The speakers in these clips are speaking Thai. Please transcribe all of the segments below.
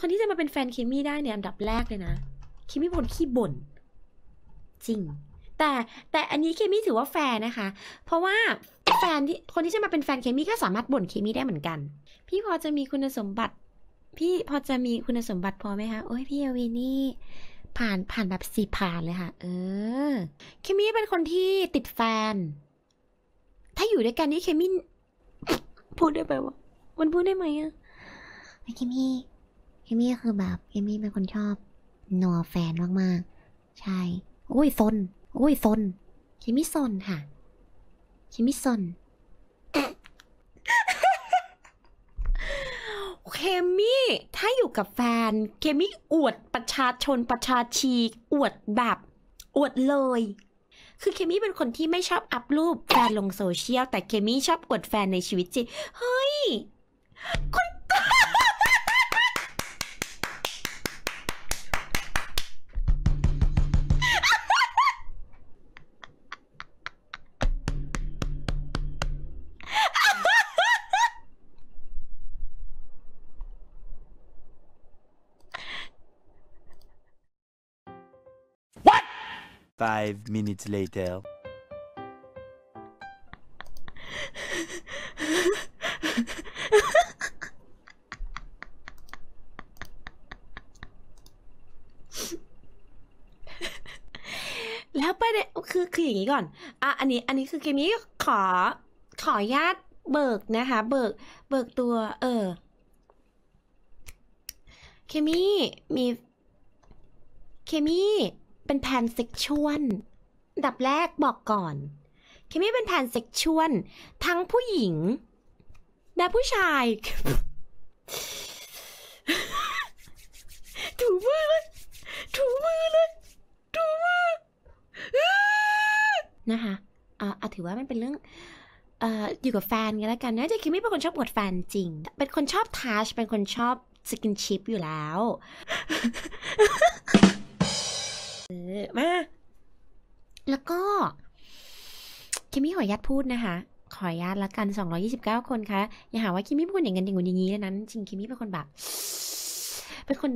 คนที่จะมาเป็นแฟนเคมี่ได้เนี่ยอันดับแรกเลยนะเคมี่นคนขี้บ่นจริง แต่แต่อันนี้เคมี่ถือว่าแฟร์นะคะ เพราะว่าแฟนที่คนที่จะมาเป็นแฟนเคมี่ก็สามารถบ่นเคมี่ได้เหมือนกัน พี่พอจะมีคุณสมบัติ พี่พอจะมีคุณสมบัติพอไหมคะโอ้ยพี่เอวีนี่ผ่านผ่านแบบสี่ผ่านเลยค่ะ เออ เคมี่เป็นคนที่ติดแฟน ถ้าอยู่ด้วยกันนี่เคมี่พูดได้ไหมวะมันพูดได้ไหมอะไม่คิมี่ คิมี่คือแบบคิมี่เป็นคนชอบนัวแฟนมากๆ ใช่ โอ้ยซน โอ้ยซนเคมี่ซนค่ะเคมี่ซนเคมี่ถ้าอยู่กับแฟน เคมี่อวดประชาชนประชาชี อวดแบบอวดเลย คือเคมี่เป็นคนที่ไม่ชอบอัพรูปแฟนลงโซเชียล แต่เคมี่ชอบอวดแฟนในชีวิตจริง เฮ้ย คุณ Five minutes later. แล้วประเด็นคือคืออย่างนี้ก่อน อะ อันนี้ อันนี้คือเคมี่ขอขอญาตเบิกนะคะ เบิก เบิกตัว เออ เคมี่มี เคมี่ เป็น pansexual อันดับแรกบอกก่อน เคมี่เป็น pansexual ทั้งผู้หญิง และผู้ชายถูมือเลยถูมือเลยถูมือนะคะอ่าอะถือว่ามันเป็นเรื่องเอ่ออยู่กับแฟนกันแล้วกันนะแต่เคมี่เป็นคนชอบอวดแฟนจริง เป็นคนชอบทัชเป็นคนชอบสกินชิปอยู่แล้ว เออมา แล้วก็คิมมี่ขออนุญาตพูดนะคะ ขออนุญาตละกัน 229 คนคะอย่าหาว่าคิมมี่เป็นคนอย่างนั้นอย่างนู้อย่างนี้เลยนั้น จริงคิมมี่เป็นคนแบบ เป็นคน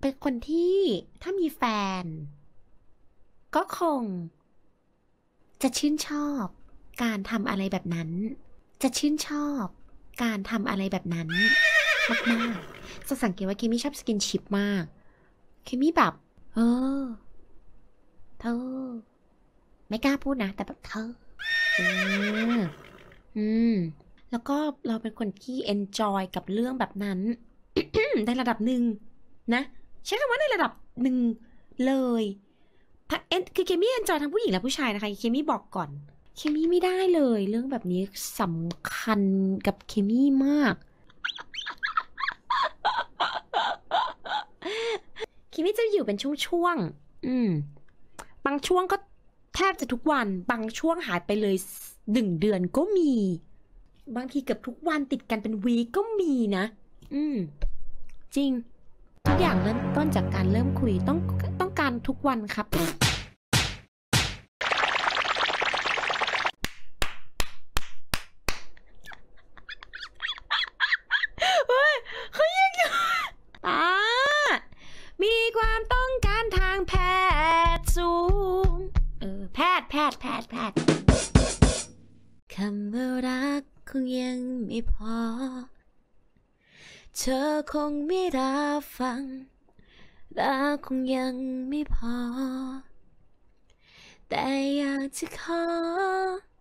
เป็นคนที่ถ้ามีแฟน ก็คง จะชื่นชอบ การทำอะไรแบบนั้น จะชื่นชอบ การทำอะไรแบบนั้นมากๆจะสังเกตว่าคิมมี่ชอบสกินชิปมากคิมมี่แบบ เออ เธอ ไม่กล้าพูดนะ แต่แบบเธอเอออืม แล้วก็เราเป็นคนที่ enjoy กับเรื่องแบบนั้นในระดับหนึ่งนะใช้คำว่าในระดับหนึ่งเลยเอนคือเคมี่ enjoy ทั้งผู้หญิงและผู้ชายนะคะ เคมี่บอกก่อน เคมี่ไม่ได้เลย เรื่องแบบนี้สำคัญกับเคมี่มาก นี่จะอยู่เป็นช่วงๆ อืม บางช่วงก็แทบจะทุกวัน บางช่วงหายไปเลยหนึ่งเดือนก็มี บางทีเกือบทุกวันติดกันเป็นวีก็มีนะ อืม จริง ทุกอย่างเริ่มต้นจากการเริ่มคุยต้องต้องการทุกวันครับ แพทย์แพทย์แพทย์คำว่ารักคงยังไม่พอ เธอคงไม่รับฟัง รักคงยังไม่พอ แต่อยากจะขอ